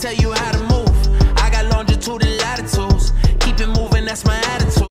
tell you how to